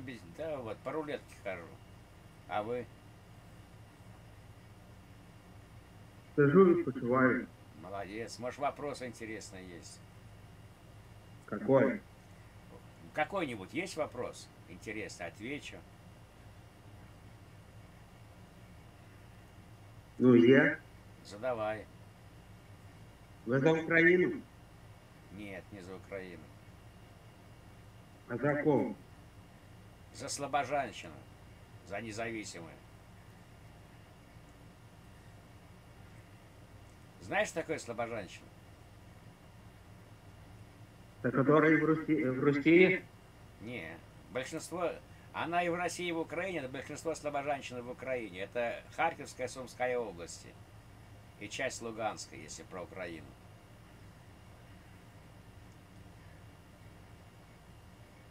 чем без... Да, вот, по рулетке хожу. А вы? Сижу и почуваю. Молодец. Может, вопрос интересный есть? Какой? Какой-нибудь есть вопрос? Интересно, отвечу. Ну, я. Задавай. Вы за Украину? Нет, не за Украину. А за кого? За слабожанщину. За независимую. Знаешь, такое слабожанщина? За которые в Руси... в России? Не. Большинство... Она и в России, и в Украине, но большинство слабожанщин в Украине. Это Харьковская, Сумская области. И часть Луганской, если про Украину.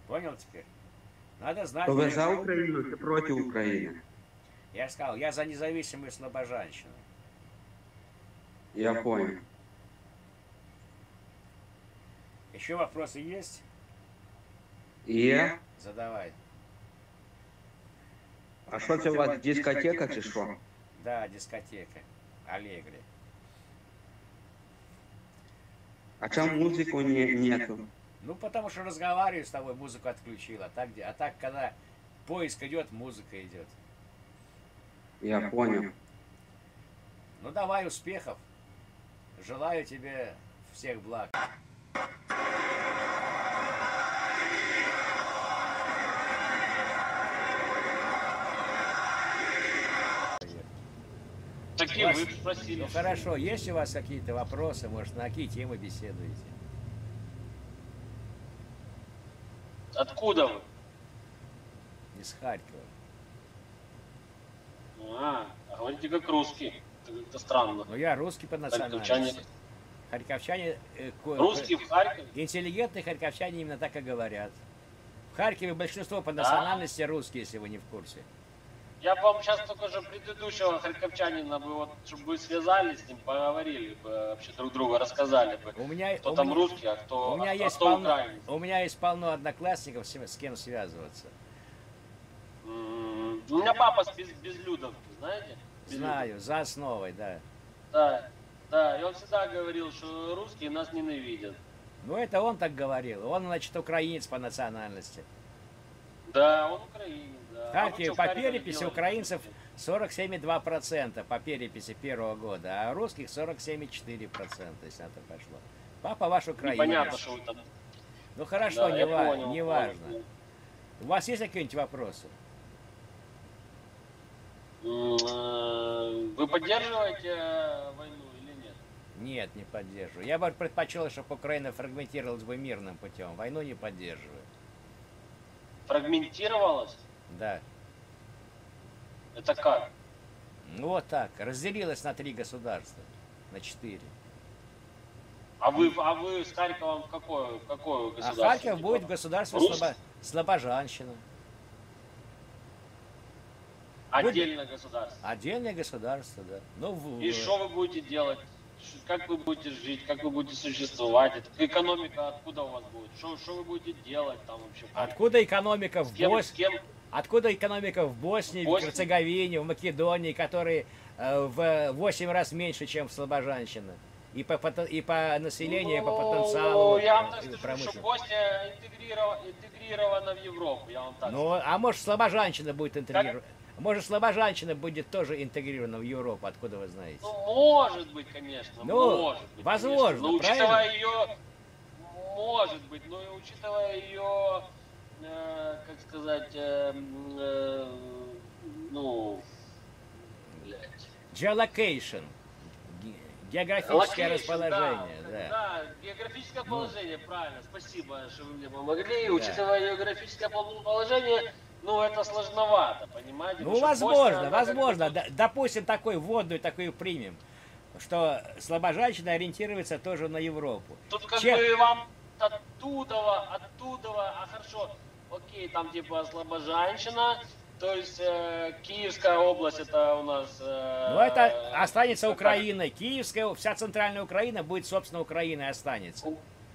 Понял теперь? Надо знать. То вы за Украину или против Украины? Я сказал, я за независимую слабожанщину. Я понял. Еще вопросы есть? Є? Задавай. А що це у вас дискотека чи що? Да, дискотека. Аллегри. А чому музику не, нету? Ну, потому что разговариваю с тобой, музыку отключил. А так, где- а так когда поиск идет, музыка идет. Я понял. Ну, давай успехов. Желаю тебе всех благ. Такие Вас- вы спросили. Ну, хорошо, есть у вас какие-то вопросы? Может, на какие темы беседуете? Откуда вы? Из Харькова. А, а говорите как русский. Это странно. Ну, я русский по Харьковчане. национальности. Харьковчане... э, ко- Русский в Харькове? Интеллигентные харьковчане именно так и говорят. В Харькове большинство по национальности русские, если вы не в курсе. Я бы вам сейчас только же предыдущего харьковчанина бы вот, чтобы вы связались с ним, поговорили бы, вообще друг друга рассказали бы. У меня, Кто у там меня- русский, а кто, у меня а есть кто полно, украинец. у меня есть полно одноклассников, с кем связываться. М, У меня папа с без, Безлюдовки, знаете? Безлюдов. Знаю, за основой, да. Да, да, и он всегда говорил, что русские нас ненавидят. Ну, это он так говорил. Он, значит, украинец по национальности. Да, он украинец, да. В А вы Харькове чё в по переписи украинцев 47,2% по переписи первого года, а русских 47,4%, если на то пошло. Папа ваш украинец. Непонятно, что вы там... Ну хорошо, Да, не, ва- понял, не понял. важно. У вас есть какие-нибудь вопросы? Э, Вы поддерживаете э, войну или нет? Нет, не поддерживаю. Я бы предпочел, чтобы Украина фрагментировалась бы мирным путем. Войну не поддерживаю. Фрагментировалась? Да. Это как? Ну вот так. Разделилась на три государства. На четыре. А вы, а вы с Харьковом в какое, в какое А государство? Харьков типа? будет государство Рус- слабо... слабожанщина. Отдельное государство. Отдельное государство, да. Ну, в- И что вы будете делать? Как вы будете жить? Как вы будете существовать? Это экономика откуда у вас будет? Что, что вы будете делать там вообще? в? Откуда экономика в кем, с кем? Откуда экономика в Боснии, В? Герцеговине, в Македонии, которые э, в 8 раз меньше, чем в Слобожанщина? И по, и по населению, и по потенциалу, Ну, я вам э, и скажу, что. Босния интегрирована, интегрирована в Европу, я вам так Ну, а может, Слобожанщина будет интегрирована? Может, Слобожанщина будет тоже интегрирована в Европу, откуда вы знаете? Ну, может быть, конечно. Ну, может быть, возможно, конечно. Но учитывая правильно? ее, может быть, но и учитывая ее, э, как сказать, э, э, ну, блядь. Geolocation. Ге- Географическое Location, расположение, да, да. да, географическое Ну. положение, правильно. Спасибо, что вы мне помогли. И Учитывая географическое пол- положение, ну, это сложновато, понимаете? Ну, возможно, возможно. Д- Допустим, такой вводную такую примем, что слабожанщина ориентируется тоже на Европу. Тут как Чем- бы вам оттуда, оттуда, а хорошо, окей, там типа слабожанщина, то есть э, Киевская область это у нас... э, Но это останется как- Украиной. Киевская, вся центральная Украина будет, собственно, Украиной останется.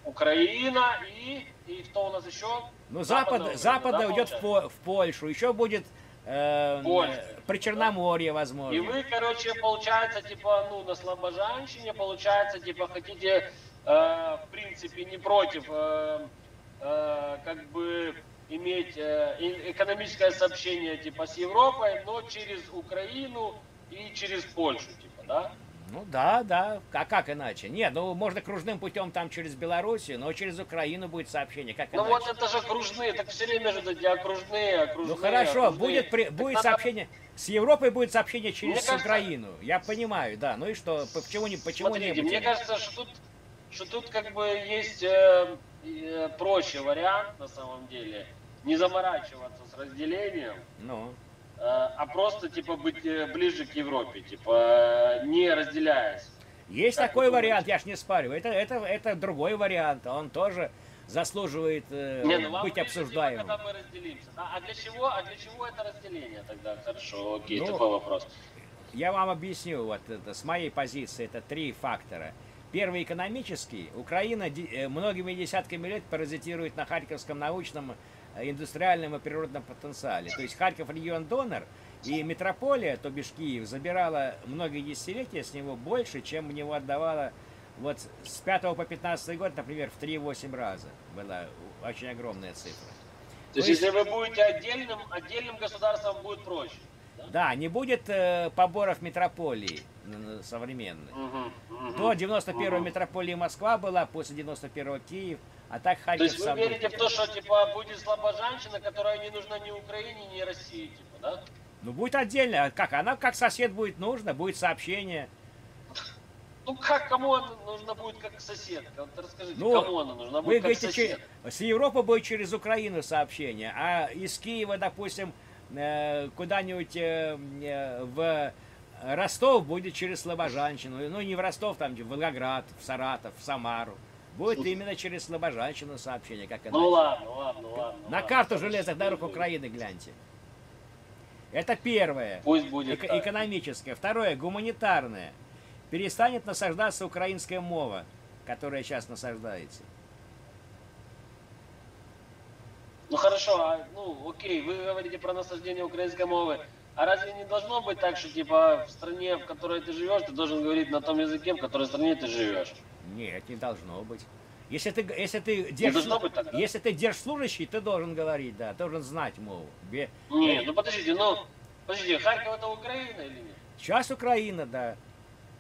Украина и, и кто у нас еще? Ну, Западная Запад, Украина, Запада да, уйдет в, По- в Польшу, еще будет э, Польша. Причерноморье, возможно. И вы, короче, получается, типа, ну, на слабожанщине, получается, типа, хотите, э, в принципе, не против, э, э, как бы, иметь э, экономическое сообщение, типа, с Европой, но через Украину и через Польшу, типа, да? Ну да, да. А как иначе? Нет, ну можно кружным путем там через Белоруссию, но через Украину будет сообщение. Как Ну иначе? вот это же окружные, так все время же эти окружные, окружные. Ну хорошо, окружные. будет, при- Так будет надо- сообщение. С Европой будет сообщение через Мне кажется- Украину. Я понимаю, да. Ну и что? Почему не, почему Смотрите, не мне кажется, что тут, что тут как бы есть э, э, проще вариант на самом деле. Не заморачиваться с разделением, Ну, э, а просто типа быть э, ближе к Европе, типа э, не разделяясь. есть Как такой вариант, я ж не спорю. Это, это, это другой вариант. Он тоже заслуживает э, Не, ну быть обсуждаемым. когда мы разделимся. Да, А для чего? А для чего это разделение тогда? Хорошо, окей, Ну, такой вопрос. Я вам объясню, вот это, с моей позиции это три фактора. Первый экономический. Украина э, многими десятками лет паразитирует на Харьковском научном, э, индустриальном и природном потенциале. То есть Харьков регион донор, и метрополия, то бишь Киев, забирала многие десятилетия с него больше, чем в него отдавала вот с 5 по 15 год, например, в 3-8 раза. Была очень огромная цифра. То есть, если вы будете отдельным, отдельным государством будет проще. Да? Да, не будет э, поборов метрополии современной. До 91-го Мгм. метрополии Москва была, после 91-го Киев, а так То Харьков есть вы верите в то, что типа будет слабожанщина, которая не нужна ни Украине, ни России, типа, да? Ну, будет отдельно. А Как? Она как сосед будет нужно, будет сообщение. Ну как, кому она нужна будет как соседка? Вот расскажите, Ну, кому она нужна Вы будет как говорите, сосед? с Европы будет через Украину сообщение, а из Киева, допустим, э, куда-нибудь э, э, в Ростов будет через Слобожанщину. Ну, не в Ростов, там, в Волгоград, в Саратов, в Самару. Будет Слушай. именно через Слобожанщину сообщение, как Ну иначе. ладно, ладно, ладно. На ладно. карту железных дорог Украины гляньте. Это первое. Пусть будет Эко- экономическое. Второе, гуманитарное. Перестанет насаждаться украинская мова, которая сейчас насаждается. Ну хорошо, а, ну окей, вы говорите про насаждение украинской мовы. А разве не должно быть так, что типа в стране, в которой ты живешь, ты должен говорить на том языке, в которой стране ты живешь? Нет, не должно быть. Если ты, если ты, Не должно держ... быть так, да? если ты держслужащий, ты должен говорить, да, должен знать мову. Бе- Не, ну подождите, ну, подождите, Харьков это Украина или нет? Сейчас Украина, да.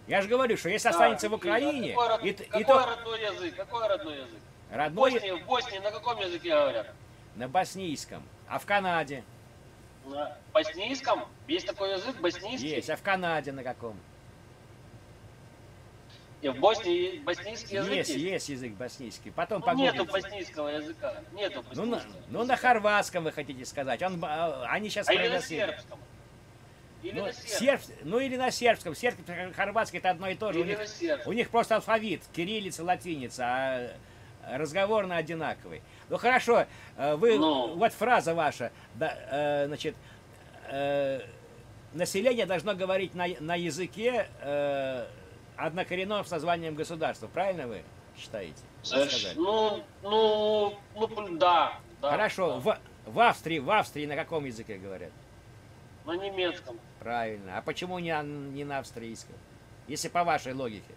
Я же говорю, что если А, останется в и- Украине, а какой, и, т- и какой то родной язык? Какой родной язык? В родной Боснии, в Боснии на каком языке говорят? на боснийском, а в Канаде На боснийском? Есть такой язык, боснийский? есть, а в Канаде на каком? И в Боснии боснийский язык Есть, есть? есть язык боснийский. Потом Ну, нету погуглите. боснийского языка. Нету Ну на, боснийского. ну, на хорватском вы хотите сказать. Он, а, они сейчас А или на сербском? Или Ну, на сербском? серб- ну или на сербском. Сербский, хорватский это одно и то же. У Или них, на сербском? у них просто алфавит, кириллица, латиница, а разговорно одинаковый. Ну хорошо, э, вы, Ну. вот фраза ваша, да, э, значит, э, население должно говорить на, на языке э, однокоренном с названием государства. Правильно вы считаете? Вы? Ну, ну, ну, да. да Хорошо, да. в, в Австрии, в Австрии на каком языке говорят? На немецком. Правильно. А почему не, не на австрийском? Если по вашей логике.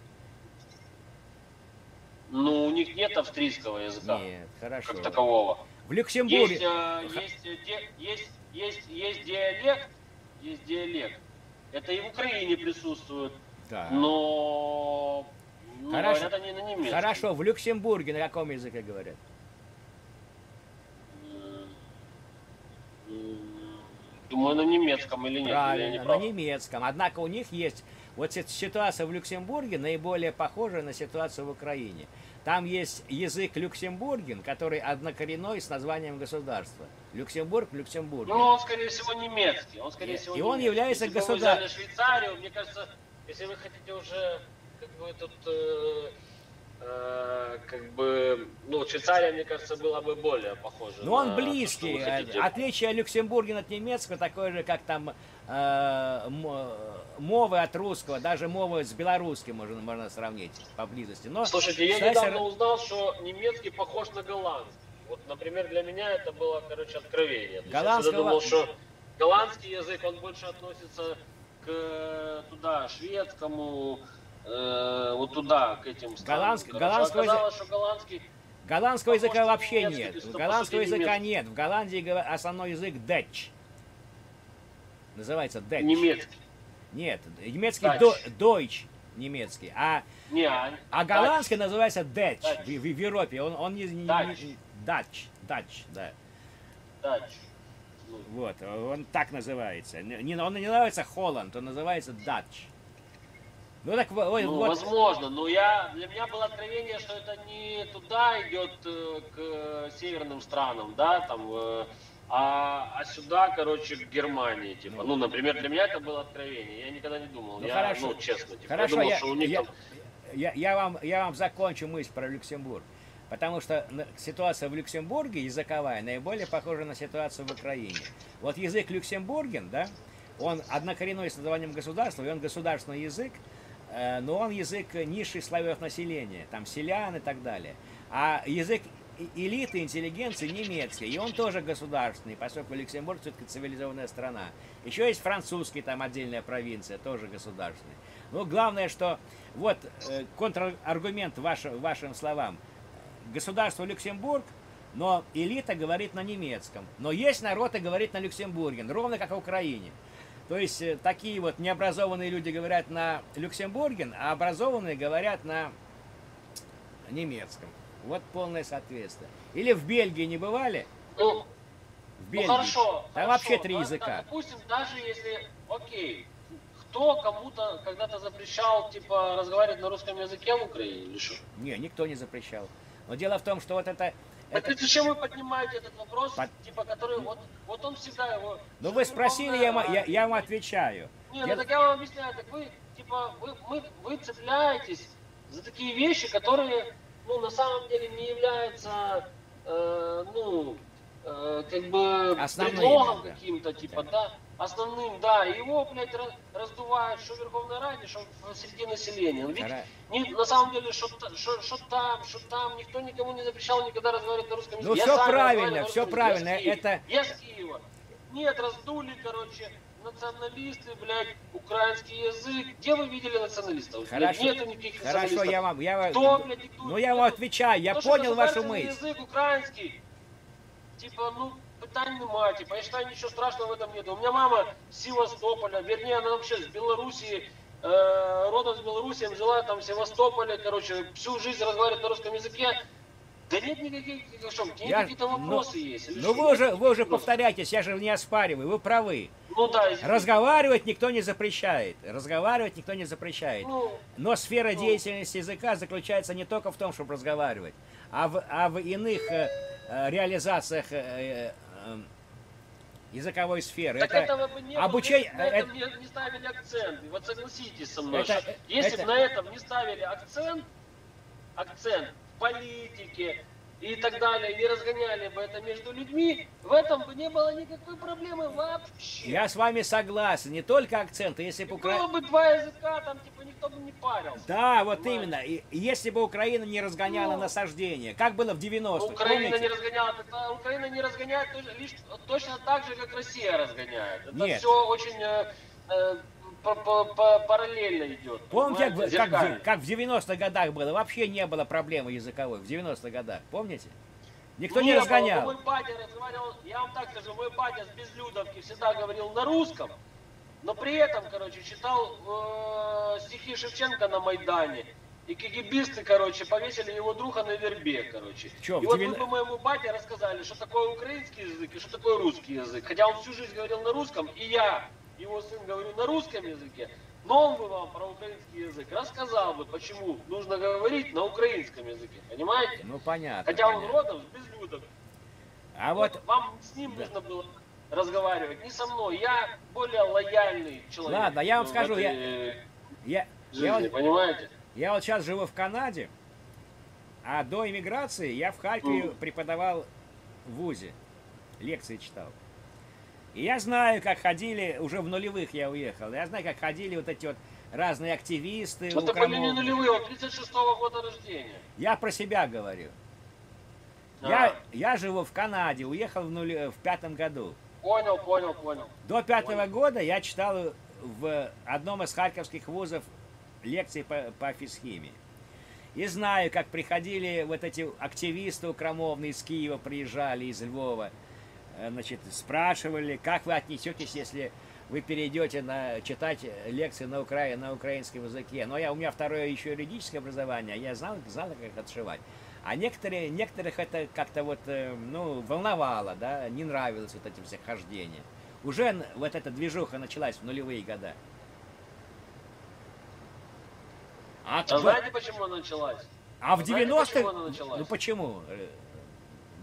Ну, у них нет австрийского языка. Нет, хорошо. Как такового. В Люксембурге. Есть, э, есть, э, де- есть, есть, есть диалект, есть диалект. Это и в Украине присутствует, Да. но ну, Хорошо. говорят они на немецком. Хорошо, в Люксембурге на каком языке говорят? Думаю, на немецком или нет. или я не Правильно, на немецком. Однако у них есть вот си- ситуация в Люксембурге наиболее похожа на ситуацию в Украине. Там есть язык Люксембурген, который однокоренной с названием государства. Люксембург, Люксембург. Ну, он, скорее всего, немецкий. Он, скорее И- всего, и он немецкий. является Если бы вы государ- взяли Швейцарию, мне кажется, если вы хотите уже, как бы, тут, э, э, как бы, ну, Швейцария, мне кажется, была бы более похожа. Ну, он то, близкий. хотите. Отличие Люксембургена от немецкого такое же, как там мовы от русского, даже мовы с белорусским можно, можно сравнить поблизости. Но, Слушайте, я кстати, недавно узнал, что немецкий похож на голландский. Вот, например, для меня это было, короче, откровение. Я Голландского- всегда думал, что голландский язык, он больше относится к э, туда, шведскому, э, вот туда, к этим странам. Голландск- голландского оказалось, что голландский... Голландского языка вообще нет. это Голландского языка нет. В Голландии основной язык Dutch. Называется Dutch. Немецкий. Нет, немецкий Dutch. до, Deutsch немецкий. А, Не, а, а голландский называется Dutch, Dutch. В, в- в Европе. Он, он не, не- не- Dutch. Dutch, Dutch, да. Ну, Вот, он так называется. Не, он не называется Холланд, он называется Dutch. Ну так ой, Ну, вот. возможно, но я, для меня было откровение, что это не туда идет э, к э, северным странам, да, там, э, а, а сюда, короче, к Германии, типа. Ну, например, для меня это было откровение. Я никогда не думал. Ну, я, хорошо. ну, честно, типа, Хорошо, я думал, я, что у них я- там... я- я вам, я вам закончу мысль про Люксембург. Потому что ситуация в Люксембурге языковая наиболее похожа на ситуацию в Украине. Вот язык люксембурген, да, он однокоренной с названием государства, и он государственный язык, э, но он язык низших слоев населения, там селян и так далее. А язык элиты, интеллигенции немецкий, и он тоже государственный, поскольку Люксембург все-таки цивилизованная страна. Еще есть французский, там отдельная провинция, тоже государственный. Ну, главное, что вот э, контраргумент ваш, вашим словам. Государство Люксембург, но элита говорит на немецком. Но есть народ и говорит на люксембурген, ровно как в Украине. То есть э, такие вот необразованные люди говорят на люксембурген, а образованные говорят на немецком. Вот полное соответствие. Или в Бельгии не бывали? Ну, В ну, Бельгии. хорошо. Там хорошо. вообще три Да, языка. да, допустим, даже если, окей, кто кому-то когда-то запрещал, типа, разговаривать на русском языке в Украине или что? Не, никто не запрещал. Но дело в том, что вот это... Так это... зачем вы поднимаете этот вопрос, Под- типа, который вот, вот он всегда его... Ну вы спросили, я, вам- я, я вам отвечаю. Не, ну Дело- так я вам объясняю, так вы, типа, вы, мы, вы цепляетесь за такие вещи, которые, ну, на самом деле не являются, э, ну, э, как бы Основными, предлогом да. каким-то, типа, да, основным, да, и его, блядь, раздувают, что в Верховной Раде, что среди населения. Ведь Хора- не- на самом деле, что, та- что, что там, что там, никто никому не запрещал никогда разговаривать на русском языке. Ну, Я сам правильно, русском правильно, это- Я с Киева. Нет, раздули, короче, националисты, блядь, украинский язык. Где вы видели националистов? Блядь, Хорошо, нету никаких хорошо, националистов. я вам, я вам, Кто, блядь, диктует? ну я вам отвечаю, я То, что понял вашу мысль. язык украинский, типа, ну, питань нема, типа, я считаю, ничего страшного в этом нет. У меня мама с Севастополя, вернее, она вообще с Белоруссии, э, родом с Белоруссии, жила там в Севастополе, короче, всю жизнь разговаривает на русском языке. Да нет никаких, что, Я- какие-то ну, вопросы есть. или Ну что? вы уже, вы уже Вопросы. повторяетесь, я же не оспариваю, вы правы. Ну да, извините. Разговаривать никто не запрещает. Разговаривать никто не запрещает. Ну, Но сфера Ну. деятельности языка заключается не только в том, чтобы разговаривать, а в, а в иных э, э, реализациях э, э, языковой сферы. Так Это- этого бы не обучение- было, если бы на это- этом не, не ставили акцент. Вот согласитесь со мной, Это- что если это- бы на этом не ставили акцент, акцент политике и так далее, не разгоняли бы это между людьми, в этом бы не было никакой проблемы вообще. Я с вами согласен, не только акценты, если бы Украина... Было бы два языка, там типа никто бы не парился. Да, вот Понимаете? именно. И если бы Украина не разгоняла Ну. насаждение, как было в 90-х, Украина помните? не разгоняла, это Украина не разгоняет лишь точно так же, как Россия разгоняет. Это Нет. все очень э, э, параллельно идет. Помните, как, как, в- зеркально. как в 90-х годах было? Вообще не было проблемы языковой в 90-х годах. Помните? Никто не, было, разгонял. Мой батя разговаривал, я вам так скажу, мой батя с Безлюдовки всегда говорил на русском, но при этом, короче, читал э, стихи Шевченко на Майдане. И кигибисты, короче, повесили его друга на вербе, короче. Чё, и вот девяно- вы бы моему бате рассказали, что такое украинский язык и что такое русский язык. Хотя он всю жизнь говорил на русском, и я, его сын, говорю на русском языке. Но он бы вам про украинский язык рассказал бы, почему нужно говорить на украинском языке. Понимаете? Ну понятно. Хотя он понятно. родом с Безлюдов. А вот, Вам с ним Да. нужно было разговаривать, не со мной. Я более лояльный человек. Ладно, я вам в скажу, я- я, жизни, я, вот, понимаете? я вот сейчас живу в Канаде, А до иммиграции я в Харькове Мгм. преподавал в ВУЗе, лекции читал. И я знаю, как ходили, уже в нулевых я уехал, я знаю, как ходили вот эти вот разные активисты. Это были не нулевые, он 36 года рождения. Я про себя говорю. А, Я, я живу в Канаде, уехал в, нуле- в пятом году. Понял, понял, понял. До пятого года я читал в одном из харьковских вузов лекции по, по физхимии. И знаю, как приходили вот эти активисты укромовные из Киева, приезжали из Львова, значит, спрашивали, как вы отнесетесь, если вы перейдете на читать лекции на, укра... на украинском языке. Но я, у меня второе еще юридическое образование, я знал, знал, как отшивать. А некоторые, некоторых это как-то вот, э, ну, волновало, да, не нравилось вот эти все хождения. Уже вот эта движуха началась в нулевые года. А, А знаете, почему она началась? а в знаете, 90-х... почему она началась? Ну почему?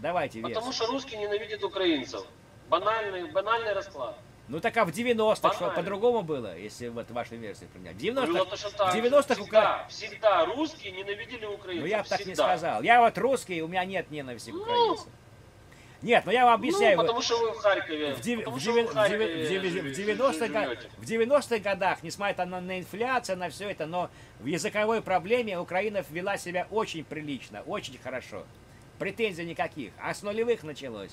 Давайте Потому версию. что русские ненавидят украинцев. Банальный, банальный расклад. Ну так а в 90-х что, по-другому было, если вот вашу версию принять? В Было 90-х... точно так в же. 90-х всегда, всегда русские ненавидели украинцев. Ну я бы так не сказал. Я вот русский, у меня нет ненависти к Ну, украинцам. Нет, ну я вам объясняю. Ну, потому что вы в Харькове. В дев- потому в в в Харькове девя- в девя- жи- в жи- 90-х га- живете. в 90-х годах, несмотря на, на инфляцию, на все это, но в языковой проблеме Украина вела себя очень прилично, очень хорошо. Претензий никаких. А с нулевых началось.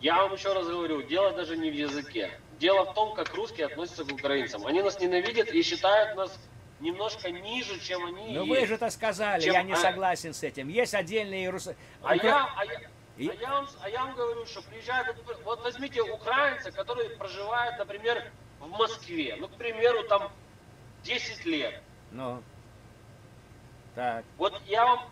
Я вам еще раз говорю, дело даже не в языке. Дело в том, как русские относятся к украинцам. Они нас ненавидят и считают нас немножко ниже, чем они Но есть. вы же это сказали, Чем- я не а- согласен с этим. Есть отдельные рус... А Укра- я, а, я, И- а, я вам, а я вам говорю, что приезжают, вот- вот возьмите украинца, который проживает, например, в Москве, ну, к примеру, там 10 лет. Ну. Так. Вот я вам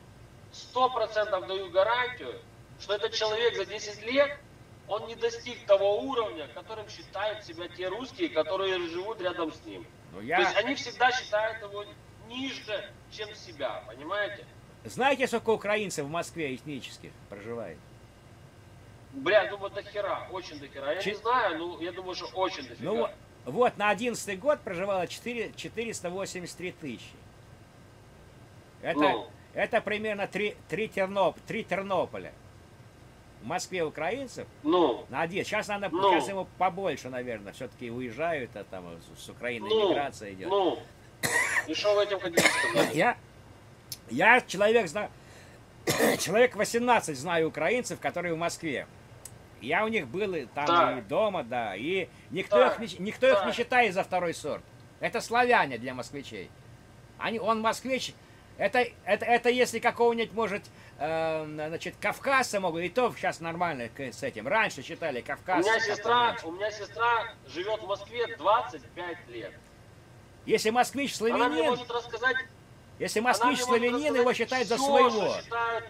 сто процентов даю гарантию, что этот человек за 10 лет, он не достиг того уровня, которым считают себя те русские, которые живут рядом с ним. Ну То я... есть они всегда считают его ниже, чем себя, понимаете? Знаете, сколько украинцев в Москве этнических проживает? Бля, я думаю, до хера, очень до хера. Я Чи- не знаю, но я думаю, что очень дофига. Ну вот, вот на 11 год проживало 4, 483 тысячи. Это, Ну. Это примерно 3, 3, Терноп, 3 Тернополя. В Москве украинцев Ну, на один. Сейчас надо, Ну. сейчас ему побольше, наверное, все-таки уезжают, а там с Украины ну, миграция идет. ну. И что вы этим хотите сказать? Я, я человек, зна... человек 18 знаю украинцев, которые в Москве. Я у них был и там Так. и дома, да, и никто, Так. их, не, никто их не считает за второй сорт. Это славяне для москвичей. Они, он москвич, это, это, это если какого-нибудь, может, э, значит, кавказца могут, и то сейчас нормально с этим. Раньше считали У кавказца. меня сестра, у меня сестра живет в Москве 25 лет. Если москвич Она мне славянин, может рассказать если москвич славянин, его считают за всё, своего. считают.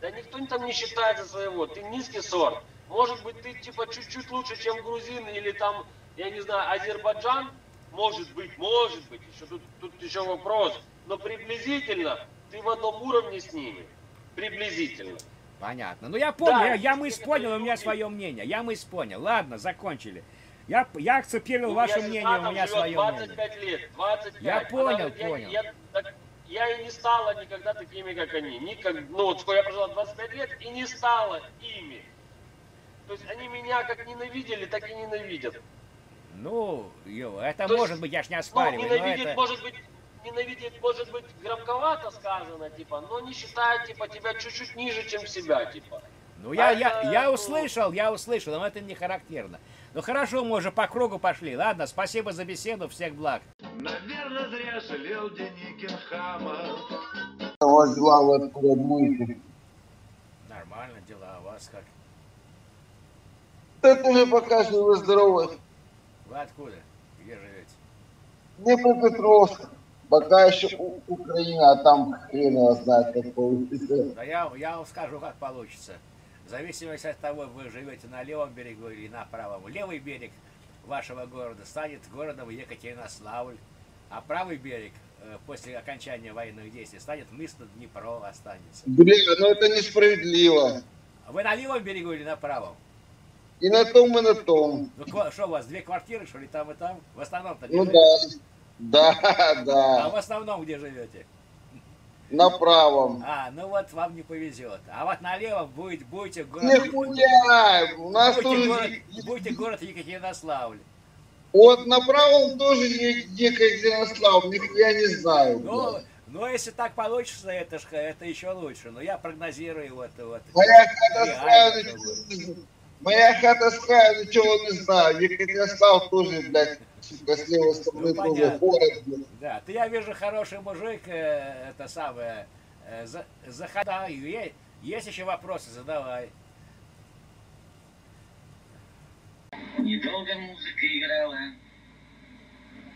Да никто там не считает за своего. Ты низкий сорт. Может быть, ты типа чуть-чуть лучше, чем грузин или там, я не знаю, Азербайджан. Может быть, может быть. Еще тут, тут еще вопрос. Но приблизительно ты в одном уровне с ними. Приблизительно. Понятно. Ну я понял, Да, я, я есть мысль понял, у меня свое мнение. Я мысль понял. Ладно, закончили. Я, я акцептировал У ваше мнение, у меня свое мнение. 25 лет, 25. Я Она понял, я- понял. Я, так- я и не стала никогда такими, как они. Никак, ну вот сколько я прожила 25 лет и не стала ими. То есть они меня как ненавидели, так и ненавидят. Ну, ё, это То есть, может быть, я ж не Ну, оспариваю, но ненавидеть, это... может быть, ненавидеть, может быть, громковато сказано, типа, но не считают, типа, тебя чуть-чуть ниже, чем себя, типа. Ну, я, я, это, я ну- услышал, я услышал, но это не характерно. Ну, хорошо, мы уже по кругу пошли. Ладно, спасибо за беседу, всех благ. Наверное, зря жалел Деникин хама. у вас дела, вы откуда будете? Нормально дела, у вас как? Да ты мне пока что вы здоровы. Вы откуда? Где живете? Днепропетровск. Пока еще Украина, а там хрен его знает, как получится. Да я, я вам скажу, как получится. В зависимости от того, вы живете на левом берегу или на правом. Левый берег вашего города станет городом Екатеринославль, а правый берег э, после окончания военных действий станет мысом Днепро останется. Блин, ну это несправедливо. Вы на левом берегу или на правом? И на том, и на том. Ну что у вас, две квартиры, что ли, там и там? В основном-то Ну живете? Да. Да, А в основном где живете? на правом. А, ну вот вам не повезет. А вот налево будет, будете город... Нихуя! У нас будете, тоже... город, будете город Екатеринославль. Вот на правом тоже есть Екатеринослав, нихуя не знаю. Ну, блядь. ну, если так получится, это, ж, это еще лучше. Но я прогнозирую вот... вот Моя хата с краю, будет. моя хата с краю, ничего не знаю. Екатеринослав тоже, блядь, сука, с левой стороны Ну, тоже понятно. город. Да, ты, я вижу, хороший мужик, э, это самое, э, за, заходай. Е- Есть еще вопросы, задавай. Недолго музыка играла,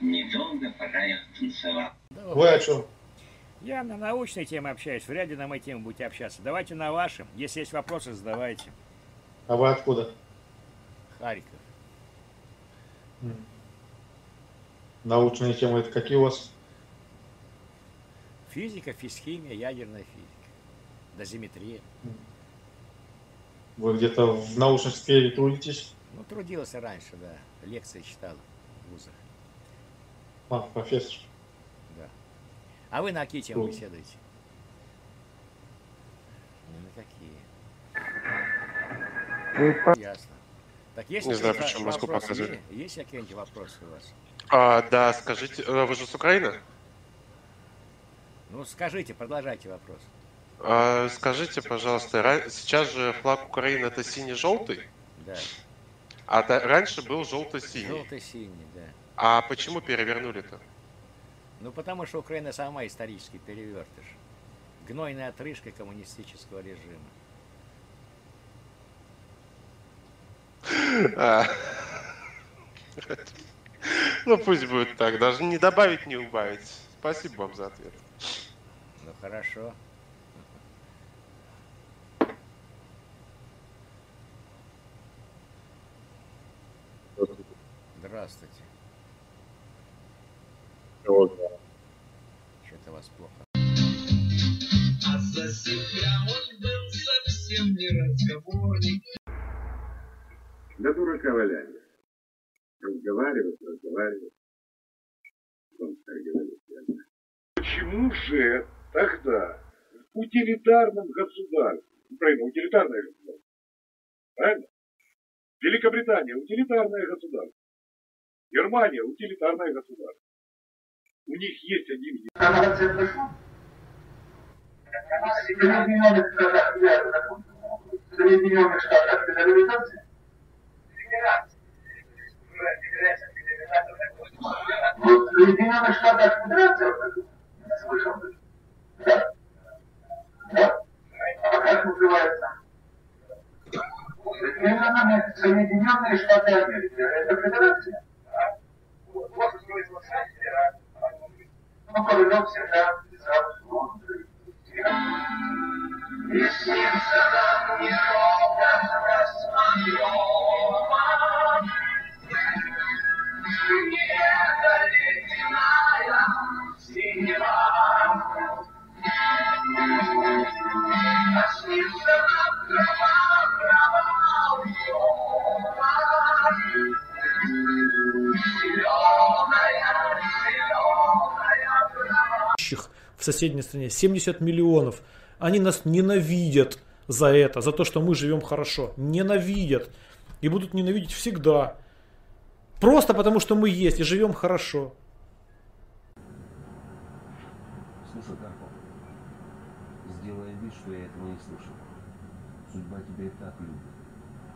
недолго пока я танцевал. Вы о чем? Я на научной теме общаюсь, вряд ли на мои темы будете общаться. Давайте на ваши. Если есть вопросы, задавайте. А вы откуда? Харьков. М. Научные темы это какие у вас? Физика, физхимия, ядерная физика. Дозиметрия. Вы где-то в научной сфере трудитесь? Ну, трудился раньше, да. Лекции читал в вузах. А, профессор. Да. А вы на какие темы Трудно. беседуете? Ну, на какие? Ясно. Так есть Не знаю, почему Москву показывали. Есть какие-нибудь вопросы у вас? А, да, скажите, э, вы же с Украины? Ну, скажите, продолжайте вопрос. А, скажите, пожалуйста, сейчас же флаг Украины это синий-желтый, Да. а та- раньше был желто-синий. Желто-синий, да. А почему перевернули-то? Ну, потому что Украина сама исторический перевертыш. Гнойная отрыжка коммунистического режима. А. Ну пусть будет так, даже не добавить, не убавить. Спасибо вам за ответ. Ну, хорошо. Здравствуйте. Что-то вас плохо. Да дурака валяли. Разговаривать, разговаривать. Он так говорит, Почему же тогда в утилитарном государстве, Украина утилитарное государство, правильно? Великобритания утилитарное государство, Германия утилитарное государство. У них есть один Соединенных Штатах Федерализации? Вот в Соединенных Штатах Федерация, я слышал, да? Да? А как называется? Соединенные, Соединенные Штаты Америки. Это федерация? Федерации. Ну, Королев всегда писал, что он в соседней стране 70 миллионов. Они нас ненавидят за это, за то, что мы живем хорошо. Ненавидят. И будут ненавидеть всегда. Просто потому, что мы есть и живем хорошо. Слушай, Карпов, сделай вид, что я этого не слышал. Судьба тебя и так любит.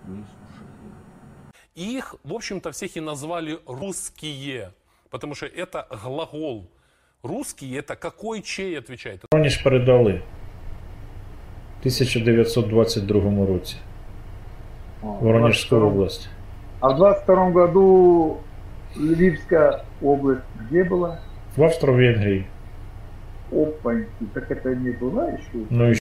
Не искушай. Их, в общем-то, всех и назвали русские, потому что это глагол. Русские это какой чей отвечает? Воронеж передали в 1922 році. Воронежскую область. А в 22 году Львивская область где была? В Австро-Венгрии. Опаньки, так это не была еще? Ну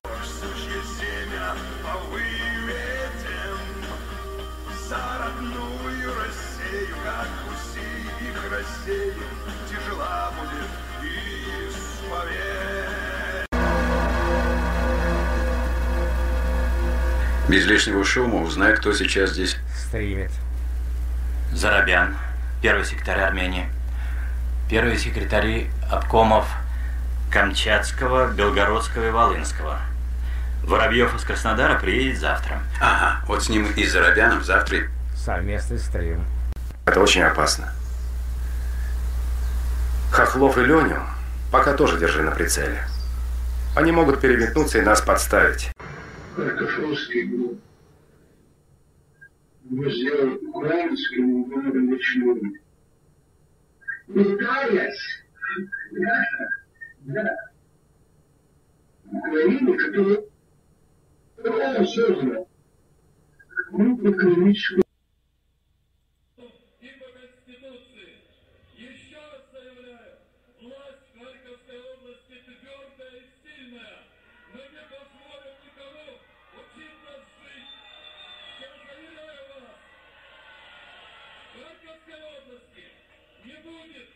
Без лишнего шума узнай, кто сейчас здесь. Стримит. Зарабян, первый секретарь Армении, первые секретари обкомов Камчатского, Белгородского и Волынского. Воробьев из Краснодара приедет завтра. Ага, вот с ним и Зарабянов завтра. Совместный стрим. Это очень опасно. Хохлов и Леню пока тоже держи на прицеле. Они могут переметнуться и нас подставить. Картошовский был. Мы сделали украинским городом ночным. Пытаясь, да, да, Украине, которая была создана крупно экономическую безгородности не будет.